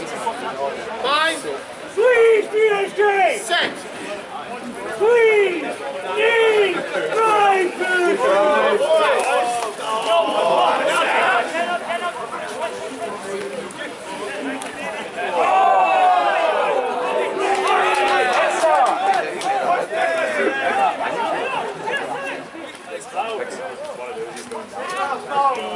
Nine. Please, DHD! Six. Please, need right food! Oh!